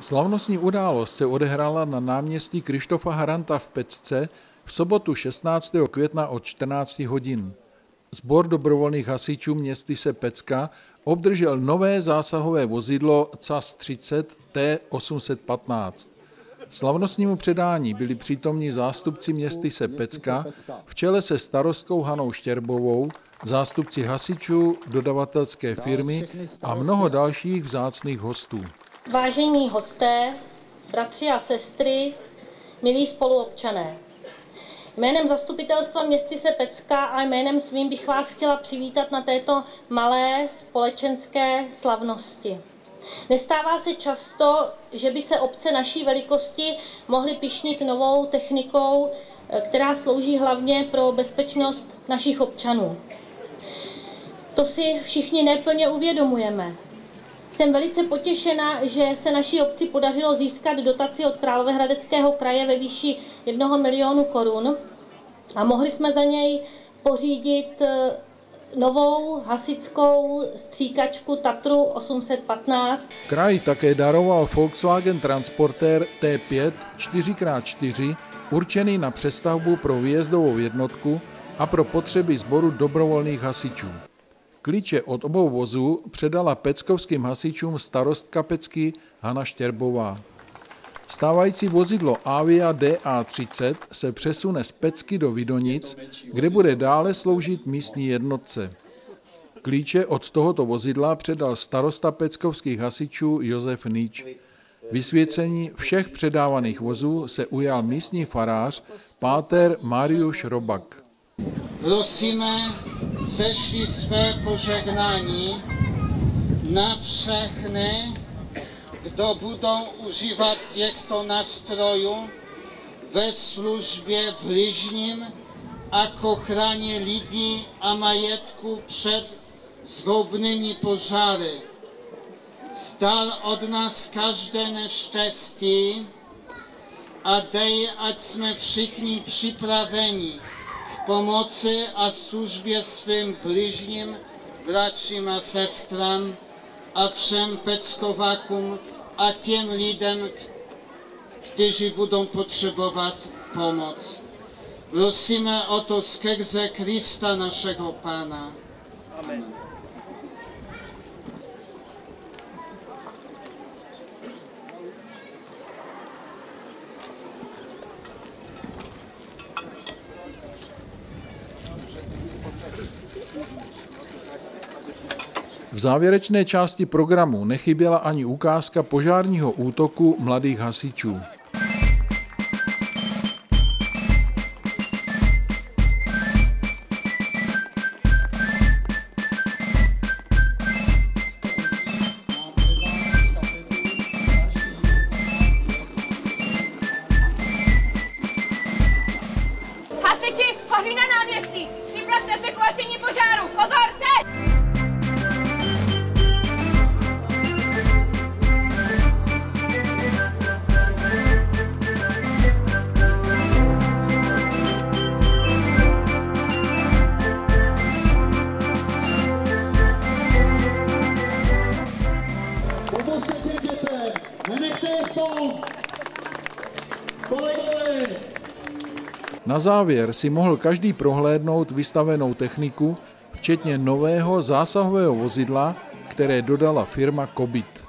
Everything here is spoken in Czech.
Slavnostní událost se odehrála na náměstí Krištofa Haranta v Pecce v sobotu 16. května od 14 hodin. Zbor dobrovolných hasičů městy se Pecka obdržel nové zásahové vozidlo CAS 30 T815. Slavnostnímu předání byli přítomní zástupci městy se Pecka v čele se starostkou Hanou Štěrbovou, zástupci hasičů, dodavatelské firmy a mnoho dalších vzácných hostů. Vážení hosté, bratři a sestry, milí spoluobčané. Jménem zastupitelstva městyse Pecka a jménem svým bych vás chtěla přivítat na této malé společenské slavnosti. Nestává se často, že by se obce naší velikosti mohly pišnit novou technikou, která slouží hlavně pro bezpečnost našich občanů. To si všichni neplně uvědomujeme. Jsem velice potěšena, že se naší obci podařilo získat dotaci od Královéhradeckého kraje ve výši 1 milionu korun a mohli jsme za něj pořídit eh, novou hasickou stříkačku Tatru 815. Kraj také daroval Volkswagen Transporter T5 4x4 určený na přestavbu pro výjezdovou jednotku a pro potřeby sboru dobrovolných hasičů. Klíče od obou vozů předala peckovským hasičům starostka Pecky Hana Štěrbová. Stávající vozidlo Avia DA30 se přesune z Pecky do Vidonic, kde bude dále sloužit místní jednotce. Klíče od tohoto vozidla předal starosta peckovských hasičů Josef Níč. Vysvěcení všech předávaných vozů se ujal místní farář Páter Mariuš Robak. Prosíme, zeszli swe pożegnani na wszechny, gdy budą używać to nastroju we służbie bliźnim, a kochranie Lidii, a majetku przed zgubnymi pożary. Zdal od nas każde neszczęście, a dej, aćśmy wszyscy przyprawieni pomocy a służbie swym bliźnim, braćim a sestram, a wszem peckowakum, a tym lidem, którzy będą potrzebować pomoc. Prosimy o to skrze Chrysta naszego Pana. Amen. V závěrečné části programu nechyběla ani ukázka požárního útoku mladých hasičů. Hasiči, hoří na náměstí! Připravte se k hašení požáru! Pozor, Na závěr si mohl každý prohlédnout vystavenou techniku, včetně nového zásahového vozidla, které dodala firma Kobit.